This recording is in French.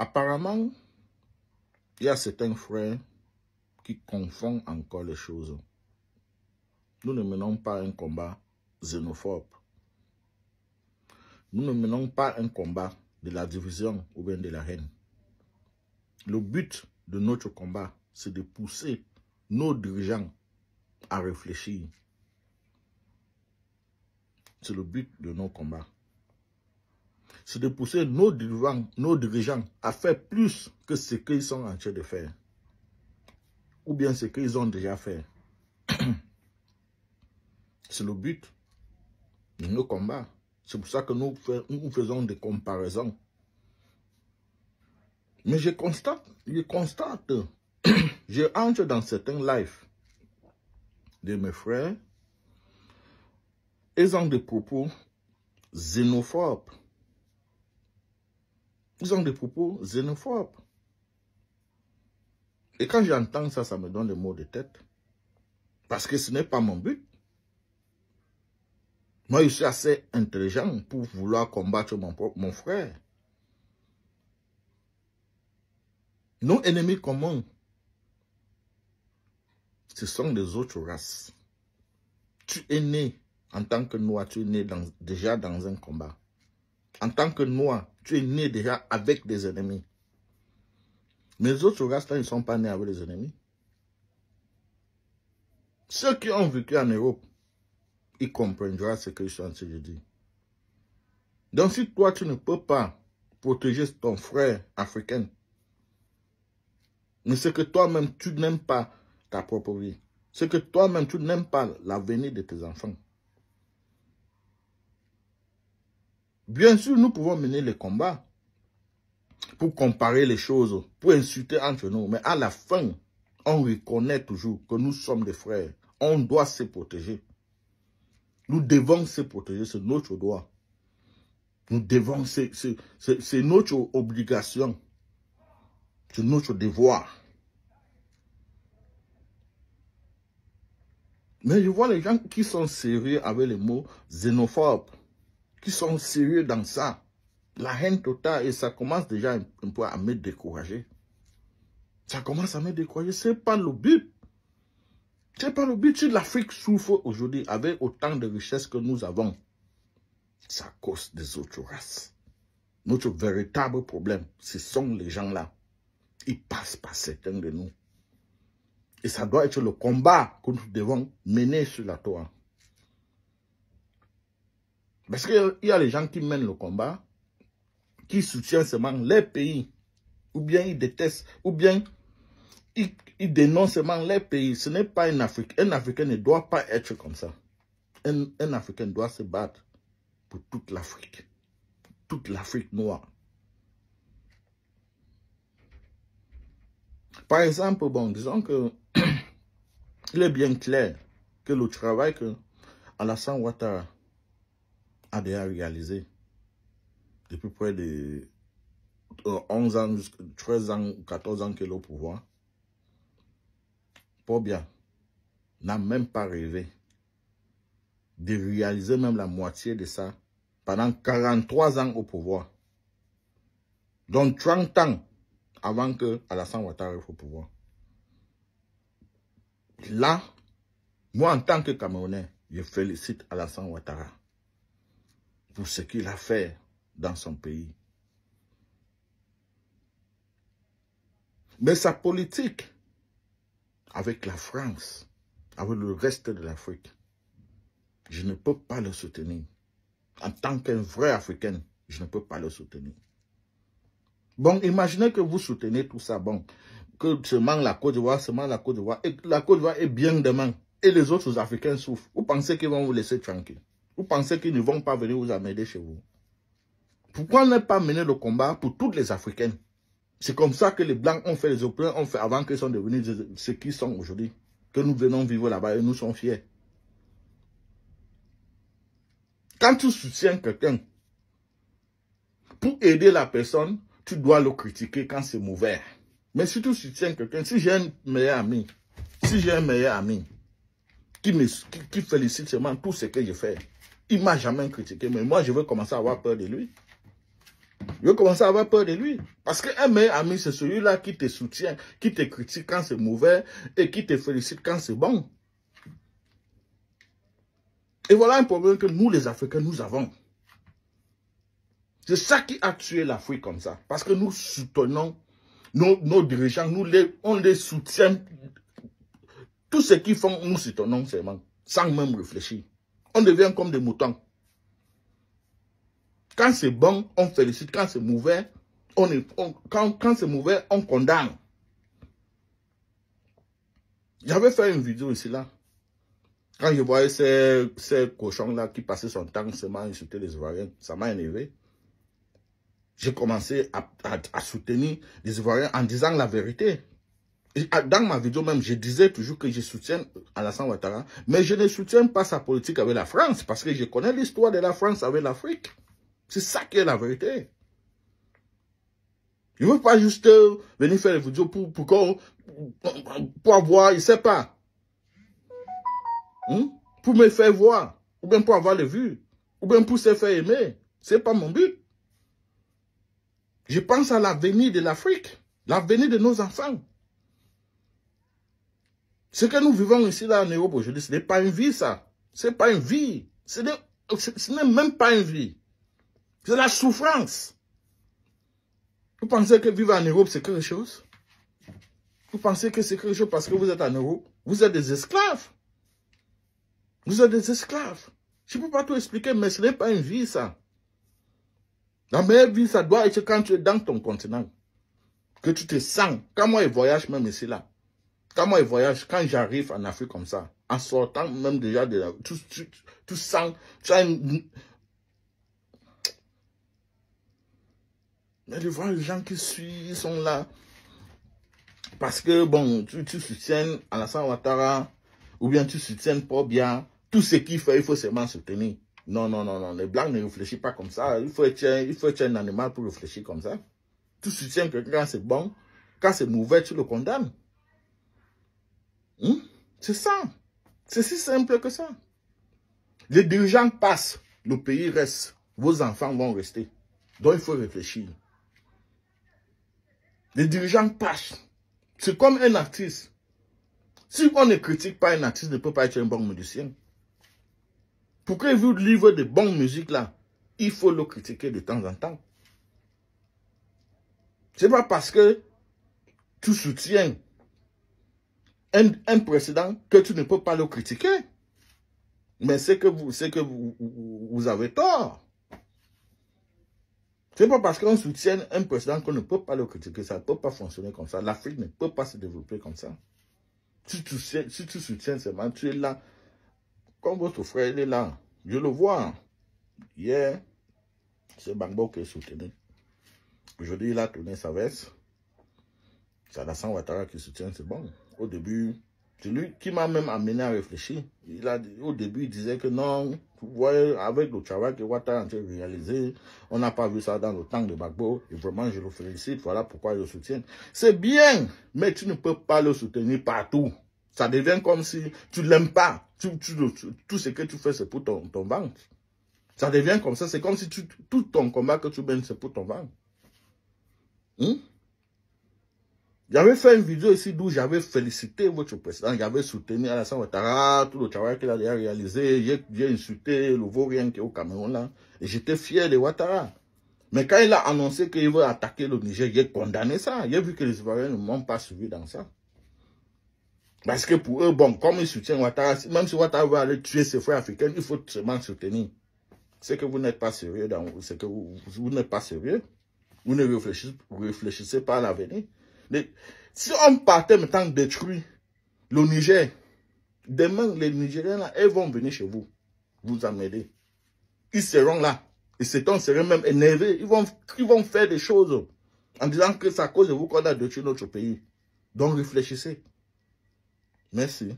Apparemment, il y a certains frères qui confondent encore les choses. Nous ne menons pas un combat xénophobe. Nous ne menons pas un combat de la division ou bien de la haine. Le but de notre combat, c'est de pousser nos dirigeants à réfléchir. C'est le but de nos combats. C'est de pousser nos dirigeants, nos dirigeants à faire plus que ce qu'ils sont en train de faire. Ou bien ce qu'ils ont déjà fait. C'est le but de nos combats. C'est pour ça que nous, faisons des comparaisons. Mais je constate, je constate, je entre dans certains lives de mes frères, ils ont des propos xénophobes. Ils ont des propos xénophobes. Et quand j'entends ça, ça me donne des mots de tête. Parce que ce n'est pas mon but. Moi, je suis assez intelligent pour vouloir combattre mon, mon frère. Nos ennemis communs, ce sont des autres races. Tu es né en tant que noir, tu es né déjà dans un combat. En tant que noir, tu es né déjà avec des ennemis. Mais les autres races, ils ne sont pas nés avec des ennemis. Ceux qui ont vécu en Europe, il comprendra ce que je suis en train de dire. Donc si toi, tu ne peux pas protéger ton frère africain, mais c'est que toi-même, tu n'aimes pas ta propre vie, c'est que toi-même, tu n'aimes pas l'avenir de tes enfants. Bien sûr, nous pouvons mener les combats pour comparer les choses, pour insulter entre nous, mais à la fin, on reconnaît toujours que nous sommes des frères. On doit se protéger. Nous devons se protéger, c'est notre droit. Nous devons, c'est notre obligation. C'est notre devoir. Mais je vois les gens qui sont sérieux avec les mots xénophobes, qui sont sérieux dans ça. La haine totale, et ça commence déjà un, peu à me décourager. Ça commence à me décourager. Ce n'est pas le but. C'est pas le but. Si l'Afrique souffre aujourd'hui avec autant de richesses que nous avons, c'est à cause des autres races. Notre véritable problème, ce sont les gens-là. Ils passent par certains de nous. Et ça doit être le combat que nous devons mener sur la toile. Parce qu'il y a les gens qui mènent le combat, qui soutiennent seulement les pays, ou bien ils détestent, ou bien il, dénonce seulement les pays. Ce n'est pas un Africain. Un Africain ne doit pas être comme ça. Un, un Africain doit se battre pour toute l'Afrique. Toute l'Afrique noire. Par exemple, bon, disons que il est bien clair que le travail que Alassane Ouattara a déjà réalisé depuis près de 11 ans, 13 ans, 14 ans qu'il est au pouvoir, bien, n'a même pas rêvé de réaliser même la moitié de ça pendant 43 ans au pouvoir. Donc 30 ans avant que Alassane Ouattara soit au pouvoir. Là, moi en tant que Camerounais, je félicite Alassane Ouattara pour ce qu'il a fait dans son pays. Mais sa politique avec la France, avec le reste de l'Afrique, je ne peux pas le soutenir. En tant qu'un vrai Africain, je ne peux pas le soutenir. Bon, imaginez que vous soutenez tout ça, bon, que seulement la Côte d'Ivoire, seulement la Côte d'Ivoire, et la Côte d'Ivoire est bien demain, et les autres Africains souffrent. Vous pensez qu'ils vont vous laisser tranquille Vous pensez qu'ils ne vont pas venir vous amener chez vous Pourquoi ne pas mener le combat pour tous les Africains c'est comme ça que les Blancs ont fait les Européens, ont fait avant qu'ils soient devenus ce qu'ils sont aujourd'hui. Que nous venons vivre là-bas et nous sommes fiers. Quand tu soutiens quelqu'un, pour aider la personne, tu dois le critiquer quand c'est mauvais. Mais si tu soutiens quelqu'un, si j'ai un meilleur ami, si j'ai un meilleur ami qui, me, qui, félicite seulement tout ce que je fais, il ne m'a jamais critiqué, mais moi je veux commencer à avoir peur de lui. Je commence à avoir peur de lui. Parce qu'un meilleur ami, c'est celui-là qui te soutient, qui te critique quand c'est mauvais et qui te félicite quand c'est bon. Et voilà un problème que nous, les Africains, nous avons. C'est ça qui a tué l'Afrique comme ça. Parce que nous soutenons nos, dirigeants, nous les, on les soutient. Tout ce qu'ils font, nous soutenons seulement, sans même réfléchir. On devient comme des moutons. Quand c'est bon, on félicite. Quand c'est mauvais, on quand, quand c'est mauvais, on condamne. J'avais fait une vidéo ici là. Quand je voyais ces, ces cochons-là qui passaient son temps seulement à insulter les Ivoiriens, ça m'a énervé. J'ai commencé à, soutenir les Ivoiriens en disant la vérité. Dans ma vidéo même, je disais toujours que je soutiens Alassane Ouattara, mais je ne soutiens pas sa politique avec la France, parce que je connais l'histoire de la France avec l'Afrique. C'est ça qui est la vérité. Je ne veux pas juste euh, venir faire des vidéos pour, pour, pour avoir, il ne sait pas. Hmm? Pour me faire voir, ou bien pour avoir les vues, ou bien pour se faire aimer. Ce n'est pas mon but. Je pense à l'avenir de l'Afrique, l'avenir de nos enfants. Ce que nous vivons ici là en Europe aujourd'hui, ce n'est pas une vie ça. Ce n'est pas une vie. Ce n'est même pas une vie. C'est la souffrance. Vous pensez que vivre en Europe, c'est quelque chose? Vous pensez que c'est quelque chose parce que vous êtes en Europe? Vous êtes des esclaves. Vous êtes des esclaves. Je ne peux pas tout expliquer, mais ce n'est pas une vie, ça. La meilleure vie, ça doit être quand tu es dans ton continent. Que tu te sens. Quand moi, je voyage même ici, là. Quand moi, je voyage, quand j'arrive en Afrique comme ça, en sortant même déjà de là, tu, tu, tu sens, tu as une, Mais je vois les gens qui suivent, ils sont là. Parce que, bon, tu, tu soutiens Alassane Ouattara, ou bien tu soutiens Paul bien, tout ce qu'il fait, il faut seulement soutenir. Non, non, non, non, les Blancs ne réfléchissent pas comme ça. Il faut être, il faut être un animal pour réfléchir comme ça. Tu soutiens que quand c'est bon, quand c'est mauvais, tu le condamnes. Hmm? C'est ça. C'est si simple que ça. Les dirigeants passent, le pays reste, vos enfants vont rester. Donc il faut réfléchir. Les dirigeants passent. C'est comme un artiste. Si on ne critique pas un artiste, ne peut pas être un bon musicien. Pour qu'il vous livre de bonnes musiques là, il faut le critiquer de temps en temps. C'est pas parce que tu soutiens un, précédent que tu ne peux pas le critiquer. Mais c'est que vous, que vous avez tort. C'est pas parce qu'on soutient un président qu'on ne peut pas le critiquer, ça ne peut pas fonctionner comme ça. L'Afrique ne peut pas se développer comme ça. Si tu, si tu soutiens seulement, tu es là, comme votre frère, il est là. Je le vois. Hier, c'est Bangbo qui est soutenu. Aujourd'hui, il a tourné sa veste. C'est Alassane Ouattara qui soutient, c'est bon. Au début, c'est lui qui m'a même amené à réfléchir. Il a, au début, il disait que non, vous voyez, avec le travail que Ouattara a réalisé, on n'a pas vu ça dans le temps de Bagbo. Et vraiment, je le félicite. Voilà pourquoi je le soutiens. C'est bien, mais tu ne peux pas le soutenir partout. Ça devient comme si tu l'aimes pas. tout ce que tu fais, c'est pour ton, ton ventre. Ça devient comme ça. C'est comme si tout ton combat que tu mènes, c'est pour ton ventre. Hmm? J'avais fait une vidéo ici d'où j'avais félicité votre président, j'avais soutenu Alassane Ouattara, tout le travail qu'il a déjà réalisé, j'ai insulté le vaurien qui est au Cameroun là, et j'étais fier de Ouattara. Mais quand il a annoncé qu'il veut attaquer le Niger, j'ai condamné ça. J'ai vu que les Ivoiriens ne m'ont pas suivi dans ça. Parce que pour eux, bon, comme ils soutiennent Ouattara, même si Ouattara veut aller tuer ses frères africains, il faut seulement soutenir. C'est que vous n'êtes pas sérieux, c'est que vous, n'êtes pas sérieux. Vous ne réfléchissez pas à l'avenir si on partait maintenant détruire le Niger, demain, les Nigériens, là, ils vont venir chez vous, vous amener. Ils seront là. Et ces seraient même énervés. Ils vont, ils vont faire des choses en disant que c'est à cause de vous qu'on a détruit notre pays. Donc réfléchissez. Merci.